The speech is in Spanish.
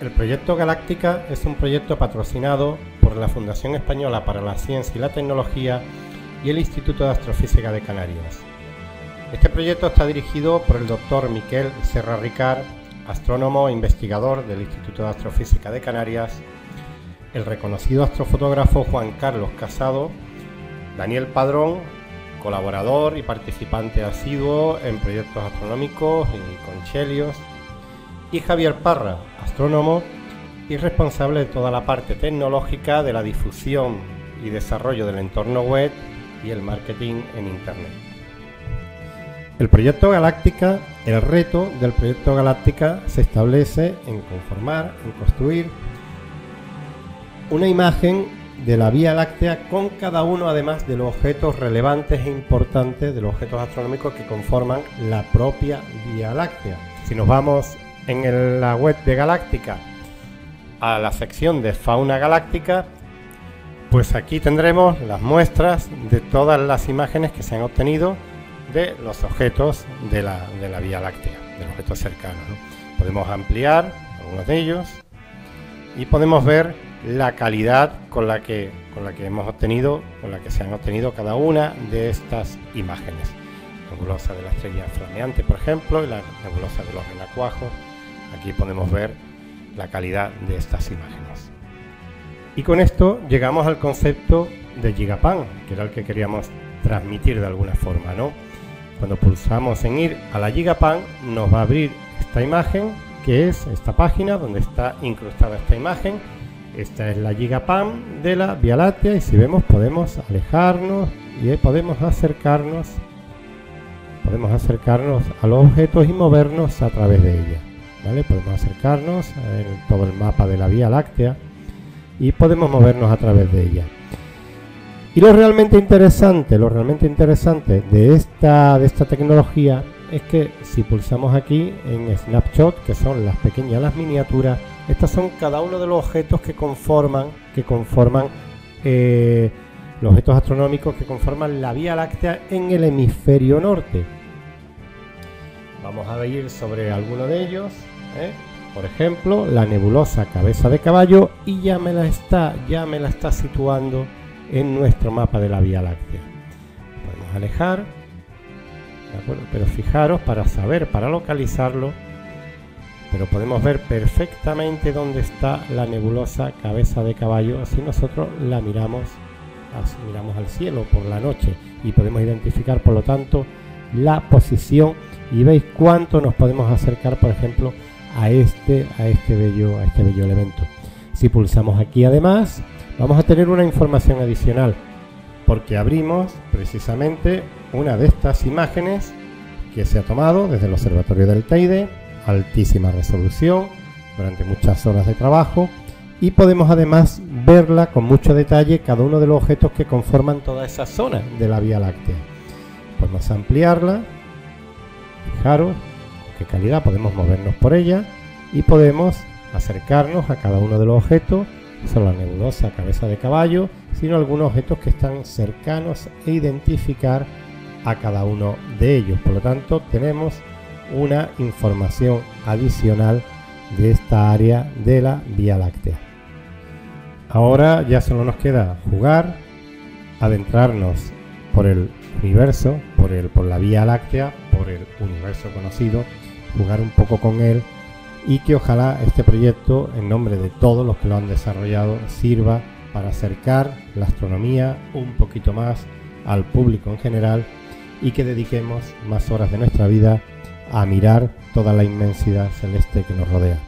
El proyecto Galáctica es un proyecto patrocinado por la Fundación Española para la Ciencia y la Tecnología y el Instituto de Astrofísica de Canarias. Este proyecto está dirigido por el doctor Miquel Serra Ricard, astrónomo e investigador del Instituto de Astrofísica de Canarias, el reconocido astrofotógrafo Juan Carlos Casado, Daniel Padrón, colaborador y participante asiduo en proyectos astronómicos y con Chelios, y Javier Parra, astrónomo y responsable de toda la parte tecnológica de la difusión y desarrollo del entorno web y el marketing en Internet. El proyecto Galáctica, el reto del proyecto Galáctica se establece en conformar, en construir una imagen de la Vía Láctea con cada uno además de los objetos relevantes e importantes de los objetos astronómicos que conforman la propia Vía Láctea. Si nos vamos en la web de Galáctica a la sección de fauna galáctica, pues aquí tendremos las muestras de todas las imágenes que se han obtenido de los objetos de la, Vía Láctea, de los objetos cercanos. Podemos ampliar algunos de ellos y podemos ver la calidad con la que con la que hemos obtenido, con la que se han obtenido cada una de estas imágenes. La nebulosa de la estrella flameante, por ejemplo, y la nebulosa de los renacuajos, Aquí podemos ver la calidad de estas imágenes. Y con esto llegamos al concepto de Gigapan, que era el que queríamos transmitir de alguna forma, ¿no? Cuando pulsamos en ir a la Gigapan nos va a abrir esta imagen, que es esta página donde está incrustada esta imagen. Esta es la Gigapan de la Vía Láctea y si vemos podemos alejarnos y podemos acercarnos podemos acercarnos a los objetos y movernos a través de ella. Podemos acercarnos a todo el mapa de la Vía Láctea y podemos movernos a través de ella. Y lo realmente interesante, lo realmente interesante de esta, de esta tecnología es que si pulsamos aquí en Snapshot, que son las pequeñas, las miniaturas, estas son cada uno de los objetos que conforman, que conforman eh, los objetos astronómicos que conforman la Vía Láctea en el hemisferio norte. Vamos a ir sobre alguno de ellos. ¿eh? Por ejemplo, la nebulosa cabeza de caballo y ya me la está, ya me la está situando en nuestro mapa de la Vía Láctea. Podemos alejar, pero fijaros para saber, para localizarlo, pero podemos ver perfectamente dónde está la nebulosa cabeza de caballo si nosotros la miramos, así miramos al cielo por la noche y podemos identificar, por lo tanto, la posición y veis cuánto nos podemos acercar, por ejemplo, a este, a este bello, a este bello elemento. Si pulsamos aquí además, vamos a tener una información adicional, porque abrimos precisamente una de estas imágenes que se ha tomado desde el observatorio del Teide, altísima resolución, durante muchas horas de trabajo, y podemos además verla con mucho detalle cada uno de los objetos que conforman toda esa zona de la Vía Láctea. Podemos ampliarla, fijaros qué calidad, podemos movernos por ella y podemos acercarnos a cada uno de los objetos, solo la nebulosa cabeza de caballo, sino algunos objetos que están cercanos e identificar a cada uno de ellos. Por lo tanto, tenemos una información adicional de esta área de la Vía Láctea. Ahora ya solo nos queda jugar, adentrarnos por el universo, por, el, por la Vía Láctea, por el universo conocido, jugar un poco con él y que ojalá este proyecto, en nombre de todos los que lo han desarrollado, sirva para acercar la astronomía un poquito más al público en general y que dediquemos más horas de nuestra vida a mirar toda la inmensidad celeste que nos rodea.